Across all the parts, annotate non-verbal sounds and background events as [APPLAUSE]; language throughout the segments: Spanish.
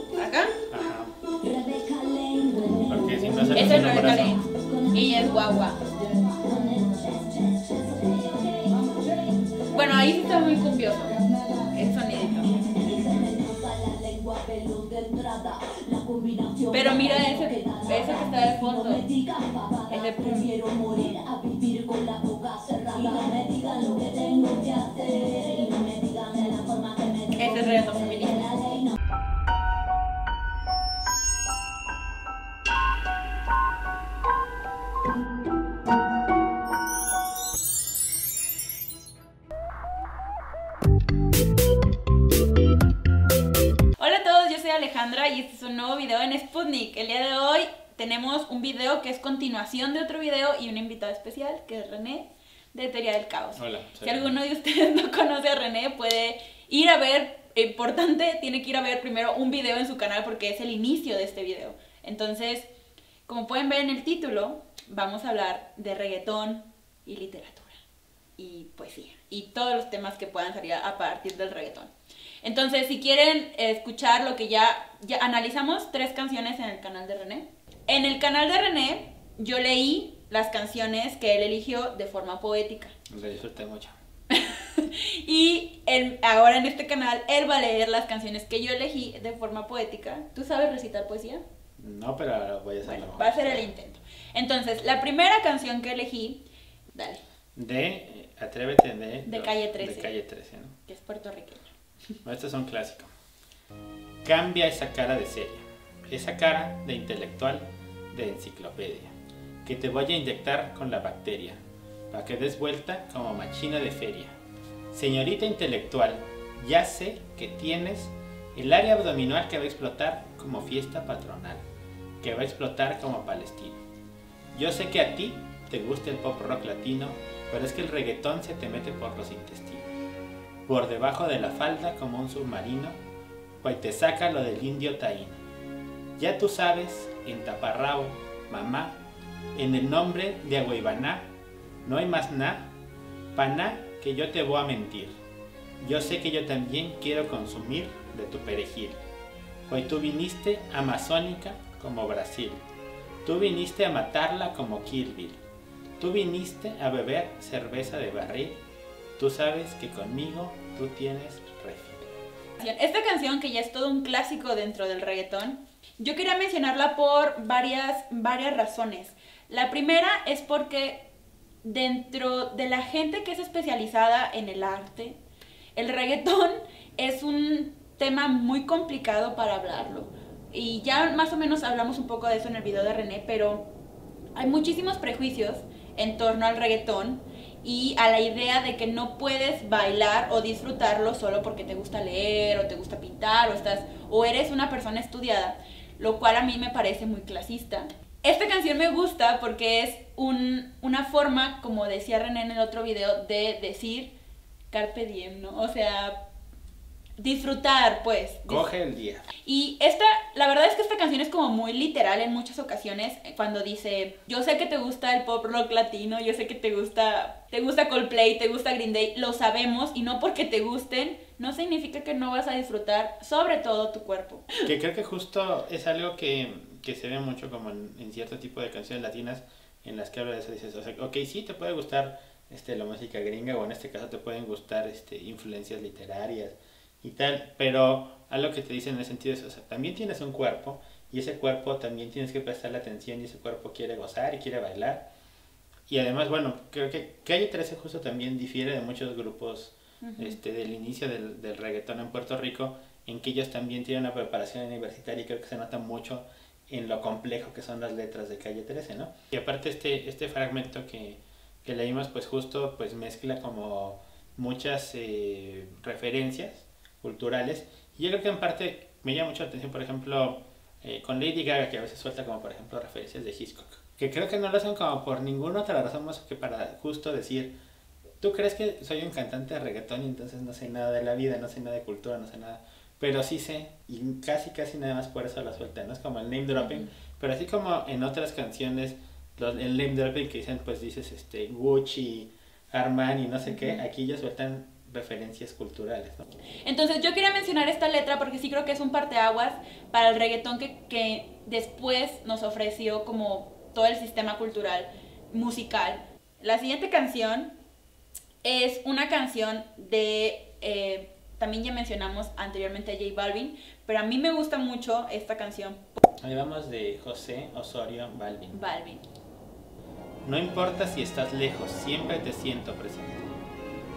¿Acá? Ajá. Porque si no se Esa es Rebeca. Lane. Y ella es guagua. Bueno, ahí sí está muy cumbioso. El sonidito. Pero mira ese, ese que está de fondo. Es de pum. Ese es reggaetón feminista. Alejandra y este es un nuevo video en Sputnik. El día de hoy tenemos un video que es continuación de otro video y un invitado especial que es René de Teoría del Caos. Hola, Si alguno de ustedes [LAUGHS] no conoce a René, puede ir a ver, importante, tiene que ir a ver primero un video en su canal porque es el inicio de este video. Entonces, como pueden ver en el título, vamos a hablar de reggaetón y literatura y poesía y todos los temas que puedan salir a partir del reggaetón. Entonces, si quieren escuchar lo que ya, ya analizamos tres canciones en el canal de René. En el canal de René yo leí las canciones que él eligió de forma poética. Lo disfruté mucho. [LAUGHS] Y él, ahora en este canal él va a leer las canciones que yo elegí de forma poética. ¿Tú sabes recitar poesía? No, pero ahora voy a hacerlo. Bueno, va a ser el intento. Entonces, la primera canción que elegí, dale, De eh, Atrévete de... De los- Calle 13. De Calle 13, ¿no? que es puertorriqueño. Este es un clásico. Cambia esa cara de seria, esa cara de intelectual, de enciclopedia, que te voy a inyectar con la bacteria, para que des vuelta como machina de feria. Señorita intelectual, ya sé que tienes el área abdominal que va a explotar como fiesta patronal, que va a explotar como palestino. Yo sé que a ti te gusta el pop rock latino, pero es que el reggaetón se te mete por los intestinos por debajo de la falda como un submarino, pues te saca lo del indio taíno. Ya tú sabes, en taparrabo, mamá, en el nombre de Agüeybaná, no hay más nada, paná que yo te voy a mentir. Yo sé que yo también quiero consumir de tu perejil. Hoy tú viniste amazónica como Brasil. Tú viniste a matarla como Bill. Tú viniste a beber cerveza de barril. Tú sabes que conmigo tú tienes refil. Esta canción, que ya es todo un clásico dentro del reggaetón, yo quería mencionarla por varias, varias razones. La primera es porque dentro de la gente que es especializada en el arte, el reggaetón [LAUGHS] es un tema muy complicado para hablarlo. Y ya más o menos hablamos un poco de eso en el video de René, pero hay muchísimos prejuicios en torno al reggaetón y a la idea de que no puedes bailar o disfrutarlo solo porque te gusta leer o te gusta pintar o estás o eres una persona estudiada, lo cual a mí me parece muy clasista. Esta canción me gusta porque es un, una forma, como decía René en el otro video, de decir carpe diem, ¿no? O sea, disfrutar, pues. Coge el día. Y esta, la verdad es que esta canción es como muy literal en muchas ocasiones eh, cuando dice, yo sé que te gusta el pop rock latino, yo sé que te gusta, te gusta Coldplay, te gusta Green Day, lo sabemos y no porque te gusten no significa que no vas a disfrutar sobre todo tu cuerpo. Que creo que justo es algo que, que se ve mucho como en, en cierto tipo de canciones latinas en las que habla de eso. Dices, o sea, ok, sí te puede gustar este, la música gringa o en este caso te pueden gustar este, influencias literarias y tal, pero algo que te dicen en ese sentido es, o sea, también tienes un cuerpo y ese cuerpo también tienes que prestarle atención y ese cuerpo quiere gozar y quiere bailar. Y además, bueno, creo que Calle 13 justo también difiere de muchos grupos este, del inicio del, del reggaetón en Puerto Rico, en que ellos también tienen una preparación universitaria y creo que se nota mucho en lo complejo que son las letras de Calle 13, ¿no? Y aparte este, este fragmento que, que leímos, pues justo pues mezcla como muchas eh, referencias culturales. Y yo creo que en parte me llama mucho la atención, por ejemplo, eh, con Lady Gaga, que a veces suelta como por ejemplo referencias de Hitchcock, que creo que no lo hacen como por ninguna otra razón más que para justo decir, tú crees que soy un cantante de reggaetón y entonces no sé nada de la vida, no sé nada de cultura, no sé nada, pero sí sé y casi casi nada más por eso la suelta, ¿no? Es como el name dropping, pero así como en otras canciones, los, el name dropping que dicen, pues dices, este, Gucci, Armani, no sé qué, aquí ellos sueltan referencias culturales. ¿no? Entonces yo quería mencionar esta letra porque sí creo que es un parteaguas para el reggaetón que, que después nos ofreció como todo el sistema cultural musical. La siguiente canción es una canción de, eh, también ya mencionamos anteriormente a J Balvin, pero a mí me gusta mucho esta canción. Ahí vamos de José Osorio Balvin. Balvin. No importa si estás lejos, siempre te siento presente.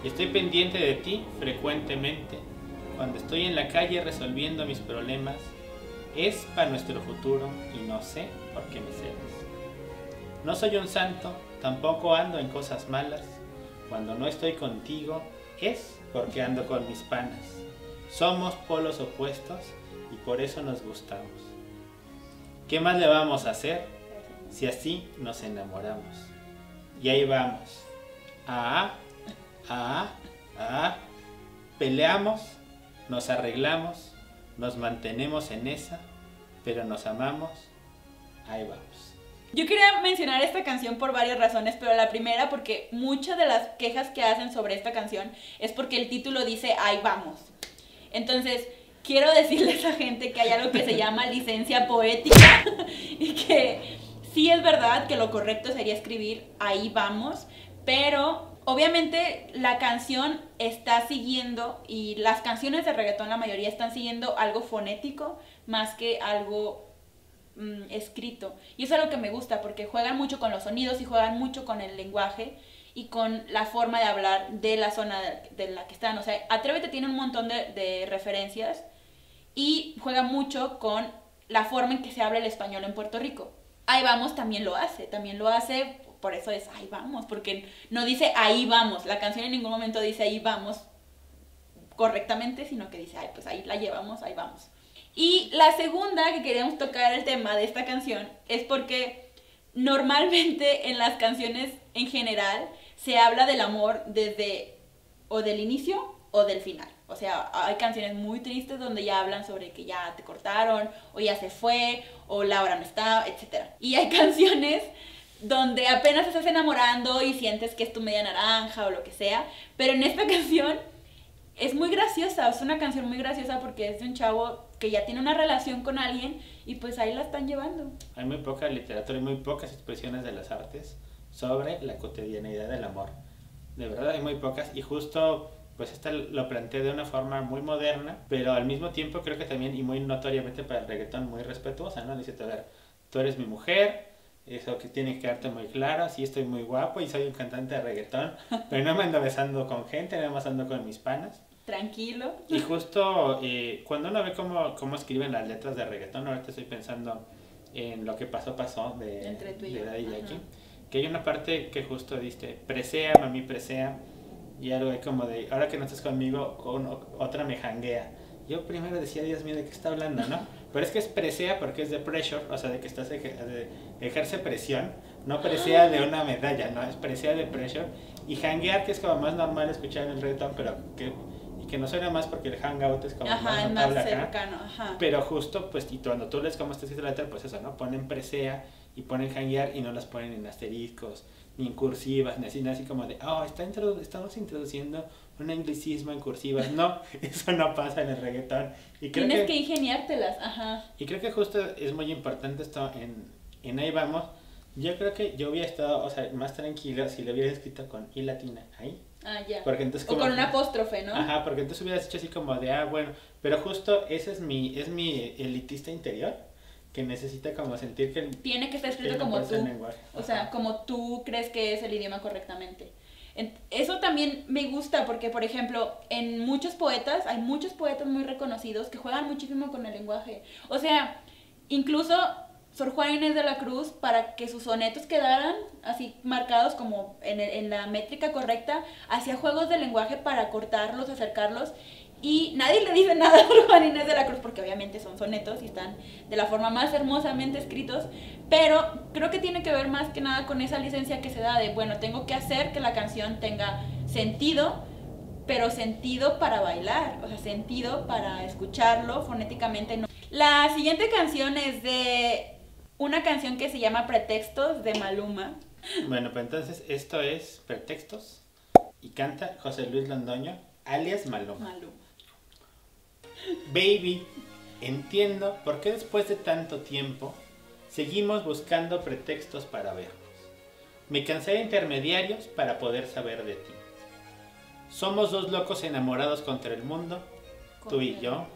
Estoy pendiente de ti frecuentemente. Cuando estoy en la calle resolviendo mis problemas, es para nuestro futuro y no sé por qué me celas. No soy un santo, tampoco ando en cosas malas. Cuando no estoy contigo, es porque ando con mis panas. Somos polos opuestos y por eso nos gustamos. ¿Qué más le vamos a hacer si así nos enamoramos? Y ahí vamos. Ah, ah, ah. Peleamos, nos arreglamos, nos mantenemos en esa, pero nos amamos. Ahí vamos. Yo quería mencionar esta canción por varias razones, pero la primera porque muchas de las quejas que hacen sobre esta canción es porque el título dice ahí vamos. Entonces, quiero decirles a gente que hay algo que se llama licencia poética [LAUGHS] y que sí es verdad que lo correcto sería escribir ahí vamos, pero obviamente la canción está siguiendo y las canciones de reggaetón la mayoría están siguiendo algo fonético más que algo mm, escrito. Y eso es algo que me gusta porque juegan mucho con los sonidos y juegan mucho con el lenguaje y con la forma de hablar de la zona de, de la que están. O sea, Atrévete tiene un montón de, de referencias y juega mucho con la forma en que se habla el español en Puerto Rico. Ahí vamos también lo hace, también lo hace, por eso es ahí vamos, porque no dice ahí vamos, la canción en ningún momento dice ahí vamos correctamente, sino que dice, ay, pues ahí la llevamos, ahí vamos. Y la segunda que queríamos tocar el tema de esta canción es porque normalmente en las canciones en general se habla del amor desde o del inicio o del final. O sea, hay canciones muy tristes donde ya hablan sobre que ya te cortaron, o ya se fue, o Laura no está, etc. Y hay [LAUGHS] canciones donde apenas estás enamorando y sientes que es tu media naranja o lo que sea. Pero en esta [LAUGHS] canción es muy graciosa, es una canción muy graciosa porque es de un chavo que ya tiene una relación con alguien y pues ahí la están llevando. Hay muy poca literatura y muy pocas expresiones de las artes sobre la cotidianidad del amor. De verdad hay muy pocas y justo pues esta lo plantea de una forma muy moderna, pero al mismo tiempo creo que también y muy notoriamente para el reggaetón muy respetuosa, ¿no? Dice, a ver, tú eres mi mujer, eso que tiene que quedarte muy claro, sí estoy muy guapo y soy un cantante de reggaetón, [LAUGHS] pero no me ando besando con gente, no me ando con mis panas. Tranquilo. Y justo eh, cuando uno ve cómo, cómo escriben las letras de reggaetón, ahorita estoy pensando en lo que pasó, pasó de, Entre tú y de. Daddy. Yankee, que hay una parte que justo diste, presea, mami, presea, y algo ahí como de, ahora que no estás conmigo, con otra me janguea. Yo primero decía, Dios mío, ¿de qué está hablando, no? [LAUGHS] Pero es que es presea porque es de pressure, o sea, de que estás eje- de, ejerce presión, no presea de una medalla, no, es presea de pressure. Y janguear, que es como más normal escuchar en el reggaetón, pero que, y que no suena más porque el hangout es como Ajá, más más acá. cercano, ajá. Pero justo, pues, y cuando tú lees cómo está escrita la letra, pues eso, ¿no? Ponen presea y ponen hanguear y no las ponen en asteriscos, ni en cursivas, ni así, ni así como de, oh, está introdu- estamos introduciendo un anglicismo en cursivas. No, [LAUGHS] eso no pasa en el reggaetón. Y creo Tienes que, que ingeniártelas, ajá. y creo que justo es muy importante esto en, en Ahí Vamos. Yo creo que yo hubiera estado, o sea, más tranquilo si lo hubiera escrito con I latina, ahí. Ah, ya. Porque entonces O como con un apóstrofe, ¿no? Ajá, porque entonces hubieras hecho así como de, ah, bueno, pero justo ese es mi, es mi elitista interior, que necesita como sentir que... Tiene que estar escrito como tú. O sea, como tú crees que es el idioma correctamente. En- Eso también me gusta porque, por ejemplo, en muchos poetas, hay muchos poetas muy reconocidos que juegan muchísimo con el lenguaje. O sea, incluso Sor Juana Inés de la Cruz, para que sus sonetos quedaran así marcados como en, en la métrica correcta, hacía juegos de lenguaje para cortarlos, acercarlos. Y nadie le dice [LAUGHS] nada a Sor Juana Inés de la Cruz porque obviamente son sonetos y están de la forma más hermosamente escritos, pero creo que tiene que ver más que nada con esa licencia que se da de, bueno, tengo que hacer que la canción tenga sentido, pero sentido para bailar, o sea, sentido para escucharlo fonéticamente. No. La siguiente canción es de una canción que se llama Pretextos de Maluma. Bueno, pues entonces esto es Pretextos y canta José Luis Londoño. alias Maluma. Maluma. Baby, entiendo por qué después de tanto tiempo seguimos buscando pretextos para vernos. Me cansé de intermediarios para poder saber de ti. Somos dos locos enamorados contra el mundo, tú y yo.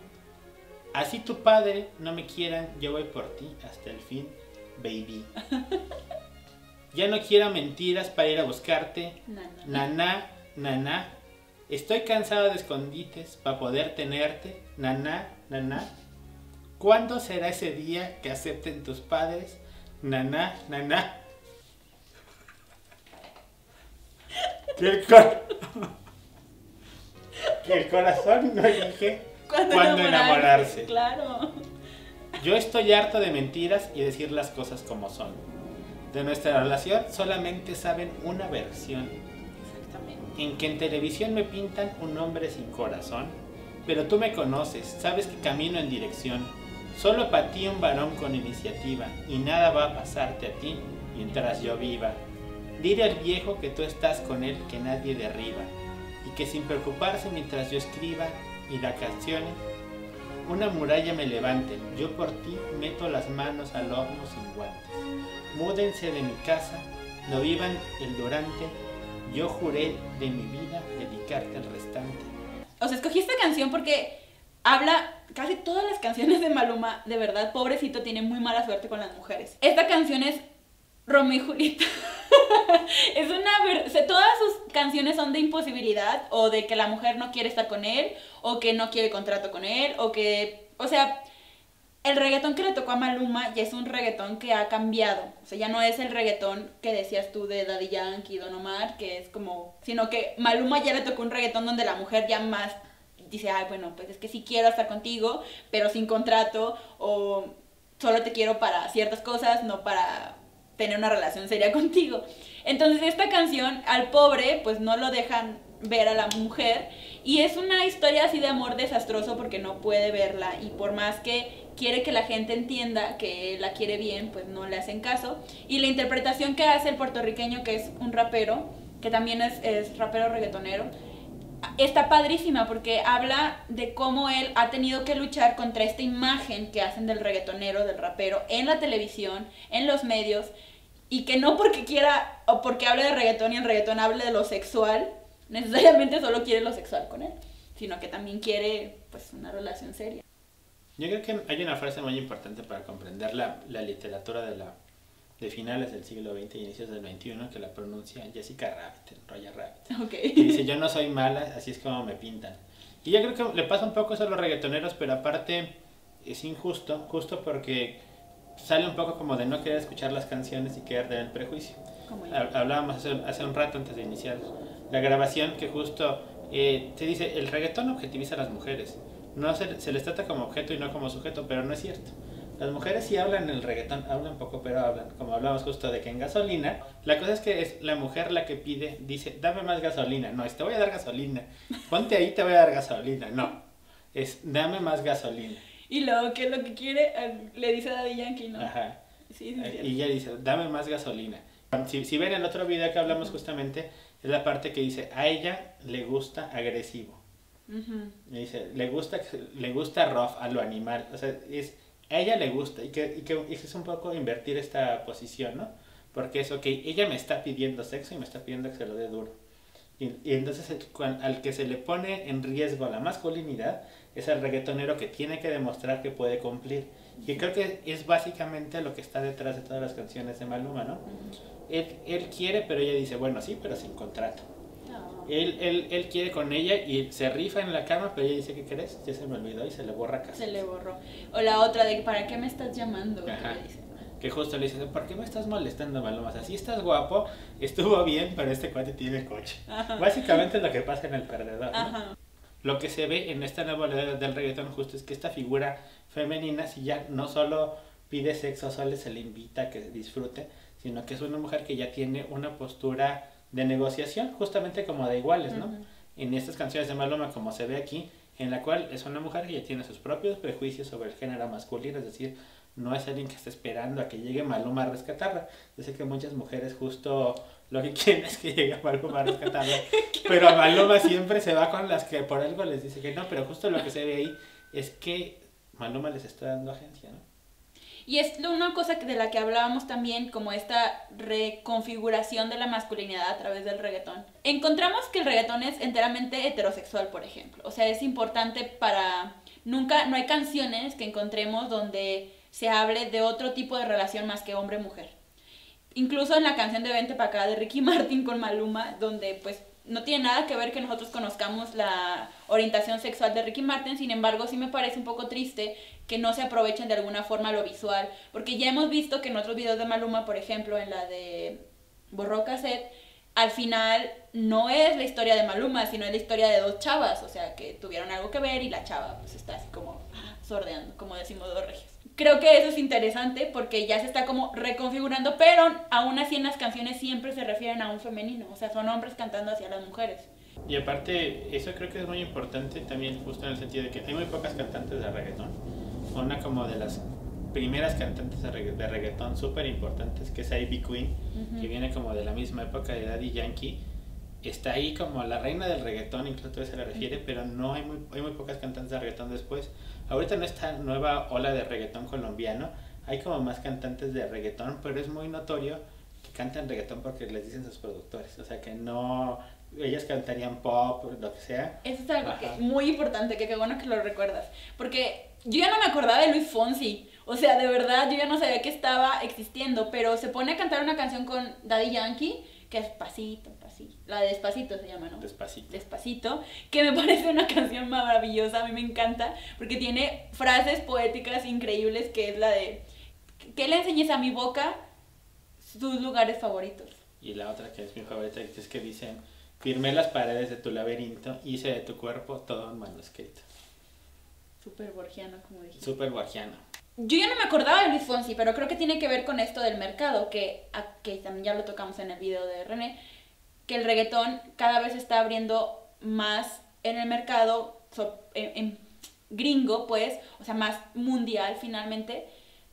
Así tu padre no me quieran, yo voy por ti hasta el fin, baby. [LAUGHS] Ya no quiero mentiras para ir a buscarte, Na, na. naná, naná. Estoy cansado de escondites para poder tenerte, naná, naná. ¿Cuándo será ese día que acepten tus padres, naná, naná? [LAUGHS] Que el, cor- [LAUGHS] que el corazón no elige ¿Cuándo cuándo enamorarse. Claro. Yo estoy harto de mentiras y decir las cosas como son. De nuestra relación solamente saben una versión, Exactamente. en que en televisión me pintan un hombre sin corazón, pero tú me conoces, sabes que camino en dirección. Solo para ti un varón con iniciativa, y nada va a pasarte a ti mientras yo viva. Dile al viejo que tú estás con él, que nadie derriba, y que sin preocuparse mientras yo escriba y la canciones, una muralla me levante, yo por ti meto las manos al horno sin guantes. Múdense de mi casa, no vivan el durante, yo juré de mi vida dedicarte el restante. O sea, escogí esta canción porque habla casi todas las canciones de Maluma, de verdad, pobrecito, tiene muy mala suerte con las mujeres. Esta canción es Romeo y Julieta. [LAUGHS] [LAUGHS] es una ver- todas sus canciones son de imposibilidad o de que la mujer no quiere estar con él o que no quiere contrato con él o que, o sea, el reggaetón que le tocó a Maluma ya es un reggaetón que ha cambiado. O sea, ya no es el reggaetón que decías tú de Daddy Yankee, Don Omar, que es como. Sino que Maluma ya le tocó un reggaetón donde la mujer ya más dice, ay, bueno, pues es que sí quiero estar contigo, pero sin contrato, o solo te quiero para ciertas cosas, no para tener una relación seria [LAUGHS] contigo. Entonces, esta canción al pobre, pues no lo dejan ver a la mujer y es una historia así de amor desastroso porque no puede verla y por más que quiere que la gente entienda que la quiere bien, pues no le hacen caso. Y la interpretación que hace el puertorriqueño, que es un rapero, que también es, rapero reggaetonero, está padrísima porque habla de cómo él ha tenido que luchar contra esta imagen que hacen del reggaetonero, del rapero, en la televisión, en los medios, y que no porque quiera o porque hable de reggaetón y el reggaetón hable de lo sexual, necesariamente solo quiere lo sexual con él, sino que también quiere pues una relación seria. Yo creo que hay una frase muy importante para comprender la, la literatura de, la, de finales del siglo XX y inicios del XXI que la pronuncia Jessica Rabbit, Roger Rabbit. Ok. que dice yo no soy mala, así es como me pintan. Y yo creo que le pasa un poco eso a los reggaetoneros, pero aparte es injusto, justo porque sale un poco como de no querer escuchar las canciones y querer tener prejuicio. Como yo. Hab- Hablábamos hace, hace un rato antes de iniciar la grabación que justo eh, te dice el reggaetón objetiviza a las mujeres. No se, se les trata como objeto y no como sujeto, pero no es cierto. Las mujeres sí hablan en el reggaetón, hablan poco, pero hablan. Como hablamos justo de que en gasolina, la cosa es que es la mujer la que pide, dice, dame más gasolina. No, es te voy a dar gasolina. Ponte ahí, te voy a dar gasolina. No, es dame más gasolina. Y luego que lo que quiere eh, le dice a Daddy Yankee, ¿no? Ajá. Sí. Y ella dice, dame más gasolina. Si, si ven el otro video que hablamos justamente, es la parte que dice, a ella le gusta agresivo. Ujú. Le dice, le gusta, le gusta rough a lo animal. O sea, es, a ella le gusta. Y que, y que es un poco invertir esta posición, ¿no? Porque es, ok, ella me está pidiendo sexo y me está pidiendo que se lo dé duro. Y, y entonces el- al que se le pone en riesgo la masculinidad es el reggaetonero que tiene que demostrar que puede cumplir. Y creo que es básicamente lo que está detrás de todas las canciones de Maluma, ¿no? Él, él quiere, pero ella dice, bueno, sí, pero sin contrato. No. Él, él, él quiere con ella y se rifa en la cama, pero ella dice, ¿qué crees? Ya se me olvidó y se le borra casi. Se le borró. O la otra de ¿para qué me estás llamando? Que Ajá. dice. Que justo le dice, ¿por qué me estás molestando, Maluma? O sea, sí estás guapo, estuvo bien, pero este cuate tiene coche. Ajá. Básicamente es lo que pasa en el perdedor, ¿no? Ajá. Lo que se ve en esta nueva oleada del reggaetón justo es que esta figura femenina, si ya no solo pide sexo, solo se le invita a que disfrute, sino que es una mujer que ya tiene una postura de negociación, justamente como de iguales, ¿no? En estas canciones de Maluma, como se ve aquí, en la cual es una mujer que ya tiene sus propios prejuicios sobre el género masculino, es decir, no es alguien que está esperando a que llegue Maluma a rescatarla. Yo sé que muchas mujeres justo lo que quieren es que llegue Maluma a rescatarla. [LAUGHS] pero Maluma siempre se va con las que por algo les dice que no, pero justo lo que se ve ahí es que Maluma les está dando agencia, ¿no? Y es una cosa de la que hablábamos también, como esta reconfiguración de la masculinidad a través del reggaetón. Encontramos que el reggaetón es enteramente heterosexual, por ejemplo. O sea, es importante para... Nunca, no hay canciones que encontremos donde se hable de otro tipo de relación más que hombre-mujer. Incluso en la canción de Vente para acá de Ricky [LAUGHS] Martin con Maluma, donde pues no tiene nada que ver que nosotros conozcamos la orientación sexual de Ricky Martin, sin embargo sí me parece un poco triste que no se aprovechen de alguna forma lo visual, porque ya hemos visto que en otros videos de Maluma, por ejemplo, en la de Borró Cassette, al final no es la historia de Maluma, sino es la historia de dos chavas, o sea, que tuvieron algo que ver y la chava pues está así como ah, sordeando, como decimos dos regios creo que eso es interesante porque ya se está como reconfigurando, pero aún así en las canciones siempre se refieren a un femenino, o sea, son hombres cantando hacia las mujeres. Y aparte, eso creo que es muy importante también justo en el sentido de que hay muy pocas cantantes de reggaetón. Una como de las primeras cantantes de, reggaetón súper importantes, que es Ivy Queen, que viene como de la misma época de Daddy Yankee. Está ahí como la reina del reggaetón, incluso todo se le refiere, pero no hay muy, hay muy pocas cantantes de reggaetón después. Ahorita en esta nueva ola de reggaetón colombiano hay como más cantantes de reggaetón, pero es muy notorio que cantan reggaetón porque les dicen sus productores. O sea que no, ellas cantarían pop, lo que sea. Eso es algo que, muy importante, que qué bueno que lo recuerdas. Porque yo ya no me acordaba de Luis Fonsi. O sea, de verdad, yo ya no sabía que estaba existiendo, pero se pone a cantar una canción con Daddy Yankee, que es pasito, la de Despacito se llama, ¿no? Despacito. Despacito, que me [LAUGHS] parece una canción maravillosa, a mí me encanta, porque tiene frases poéticas increíbles, que es la de, que le enseñes a mi boca sus lugares favoritos. Y la otra que es mi favorita, es que dicen, firmé las paredes de tu laberinto, hice de tu cuerpo todo un manuscrito. Súper borgiano, como dijiste. Súper borgiano. Yo ya no me acordaba de Luis Fonsi, pero creo que tiene que ver con esto del mercado, que, que también ya lo tocamos en el video de René, que el reggaetón cada vez está abriendo más en el mercado en, gringo, pues, o sea, más mundial finalmente,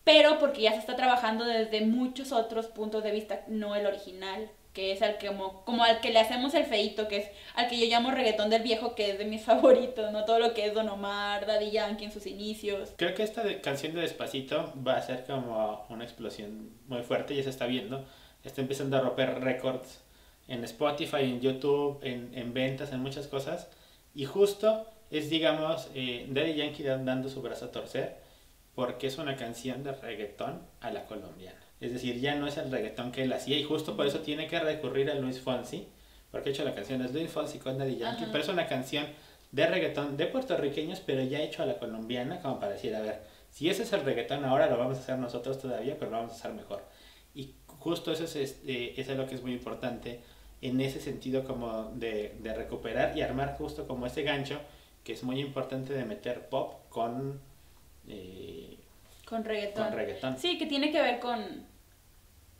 pero porque ya se está trabajando desde muchos otros puntos de vista, no el original, que es al que como, como al que le hacemos el feito, que es al que yo llamo reggaetón del viejo, que es de mis [LAUGHS] favoritos, ¿no? Todo lo que es Don Omar, Daddy Yankee en sus inicios. Creo que esta canción de Despacito va a ser como una explosión muy fuerte, ya se está viendo, está empezando a romper récords en Spotify, en YouTube, en, en ventas, en muchas cosas. Y justo es, digamos, eh, Daddy Yankee dando su brazo a torcer porque es una canción de reggaetón a la colombiana. Es decir, ya no es el reggaetón que él hacía y justo por eso tiene que recurrir a Luis Fonsi, porque de hecho la canción es Luis Fonsi con Daddy Yankee, pero es una canción de reggaetón de puertorriqueños, pero ya hecho a la colombiana, como para decir, a ver, si ese es el reggaetón ahora lo vamos a hacer nosotros todavía, pero lo vamos a hacer mejor. Y justo eso es, este, eso es lo que es muy importante en ese sentido como de, de, recuperar y armar justo como ese gancho que es muy importante de meter pop con... Eh, con reggaetón. Con reggaetón. Sí, que tiene que ver con,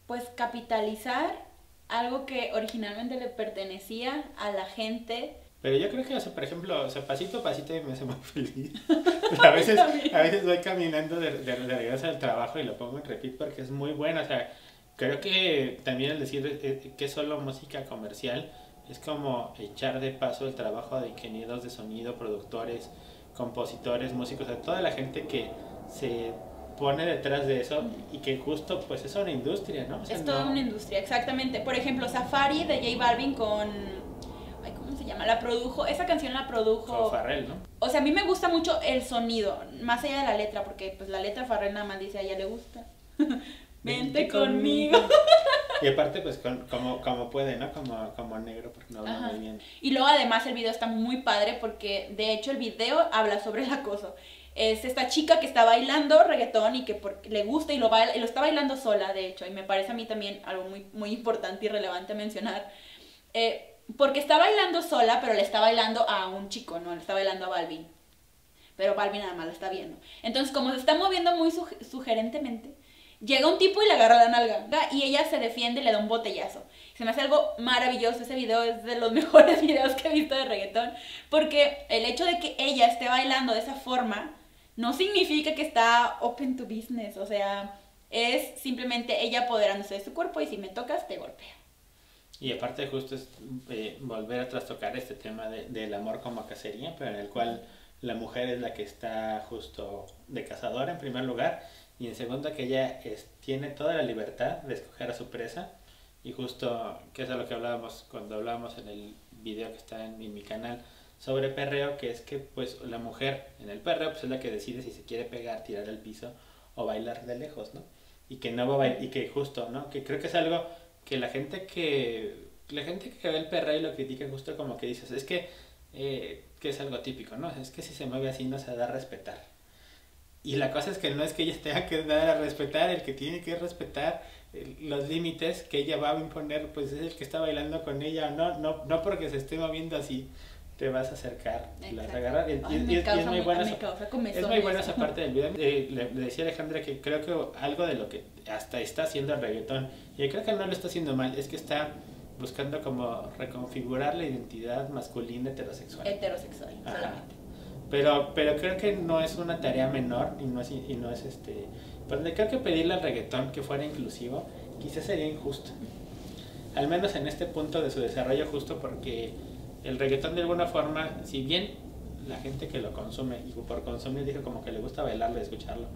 pues, capitalizar algo que originalmente le pertenecía a la gente. Pero yo creo que, o sea, por ejemplo, o sea, pasito a pasito me hace muy [LAUGHS] feliz. [LAUGHS] a, veces, a veces voy caminando de, de, de regreso al trabajo y lo pongo en repeat porque es muy bueno. O sea, Creo que también el decir eh, que es solo música comercial es como echar de paso el trabajo de ingenieros de sonido, productores, compositores, músicos, de toda la gente que se pone detrás de eso y que justo pues es una industria, ¿no? es toda una industria, exactamente. Por ejemplo, Safari de J Balvin con... Ay, ¿Cómo se llama? La produjo, esa canción la produjo... Farrell, ¿no? O sea, a mí me gusta mucho el sonido, más allá de la letra, porque pues la letra Farrell nada más dice a ella le gusta. [LAUGHS] Vente conmigo. Y aparte, pues, como, como puede, ¿no? Como, como negro, porque no habla muy bien. Y luego, además, el video está muy padre porque, de hecho, el video habla sobre el acoso. Es esta chica que está bailando reggaetón y que le gusta y lo, baila, y lo está bailando sola, de hecho. Y me parece a mí también algo muy, muy importante y relevante mencionar. Eh, porque está bailando sola, pero le está bailando a un chico, ¿no? Le está bailando a Balvin. Pero Balvin nada más lo está viendo. Entonces, como se está moviendo muy sugerentemente, Llega un tipo y le agarra la nalga y ella se defiende y le da un botellazo. Se me hace algo maravilloso. Ese video es de los [LAUGHS] mejores videos que he visto de reggaetón. Porque el hecho de que ella esté bailando de esa forma no significa que está open to business. O sea, es simplemente ella apoderándose de su cuerpo y si me tocas, te golpea. Y aparte justo es eh, volver a trastocar este tema de, del amor como cacería, pero en el cual la mujer es la que está justo de cazadora en primer lugar y en segundo que ella es, tiene toda la libertad de escoger a su presa y justo que es a lo que hablábamos cuando hablábamos en el video que está en, mi canal sobre perreo, que es que pues la mujer en el perreo pues es la que decide si se quiere pegar, tirar al piso o bailar de lejos, ¿no? Y que no va a bailar, y que justo, ¿no? Que creo que es algo que la gente que la gente que ve el perreo y lo critica justo como que dices, es que eh, que es algo típico, ¿no? Es que si se mueve así no se da a respetar. Y la cosa es que no es que ella tenga que dar a respetar, el que tiene que respetar los límites que ella va a imponer, pues es el que está bailando con ella, no, no, no porque se esté moviendo así te vas a acercar y las agarrar. Y, es, muy buena, es muy buena esa parte del video. Eh, le, decía Alejandra que creo que algo de lo que hasta está haciendo el reggaetón, y creo que no lo está haciendo mal, es que está buscando como reconfigurar la identidad masculina heterosexual. Heterosexual, solamente. Pero, pero creo que no es una tarea menor y no es, y no es este... Pero creo que pedirle al reggaetón que fuera inclusivo quizás sería injusto. Al menos en este punto de su desarrollo justo porque el reggaetón de alguna forma, si bien la gente que lo consume, y por consumir dijo como que le gusta bailarlo y escucharlo,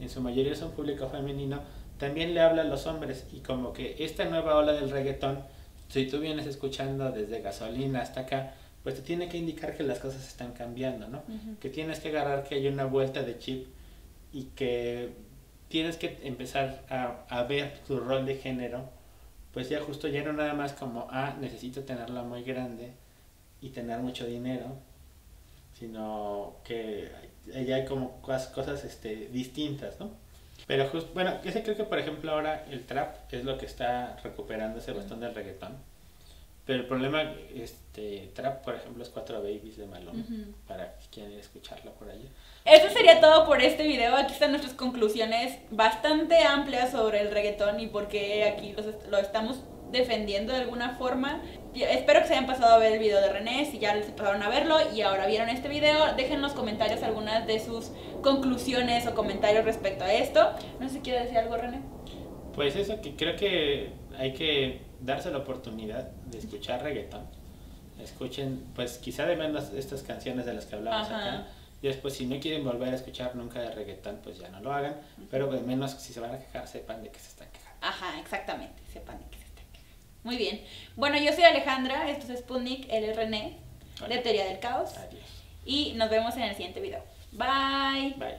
en su mayoría es un público femenino, también le habla a los hombres y como que esta nueva ola del reggaetón, si tú vienes escuchando desde gasolina hasta acá, pues te tiene que indicar que las cosas están cambiando, ¿no? Que tienes que agarrar que hay una vuelta de chip y que tienes que empezar a, a, ver tu rol de género, pues ya justo ya no nada más como, ah, necesito tenerla muy grande y tener mucho dinero, sino que ya hay como cosas, este, distintas, ¿no? Pero justo, bueno, ese creo que por ejemplo ahora el trap es lo que está recuperando ese bastón del reggaetón pero el problema, este, Trap, por ejemplo, es Cuatro Babies de Malone, para quien escucharlo por allá. Eso sería todo por este video. Aquí están nuestras conclusiones bastante amplias sobre el reggaetón y por qué aquí lo estamos defendiendo de alguna forma. Espero que se hayan pasado a ver el video de René, si ya les pasaron a verlo y ahora vieron este video, dejen en los comentarios algunas de sus conclusiones o comentarios respecto a esto. No sé si quiere decir algo, René. Pues eso, que creo que hay que darse la oportunidad de escuchar reggaetón. Escuchen, pues quizá de menos estas canciones de las que hablamos acá. Y después, si no quieren volver a escuchar nunca de reggaetón, pues ya no lo hagan. Pero de menos, si se van a quejar, sepan de que se están quejando. Ajá, exactamente, sepan de que se están quejando. Muy bien. Bueno, yo soy Alejandra, esto es Sputnik, él es René, de Teoría del Caos. Adiós. Y nos vemos en el siguiente video. Bye. Bye.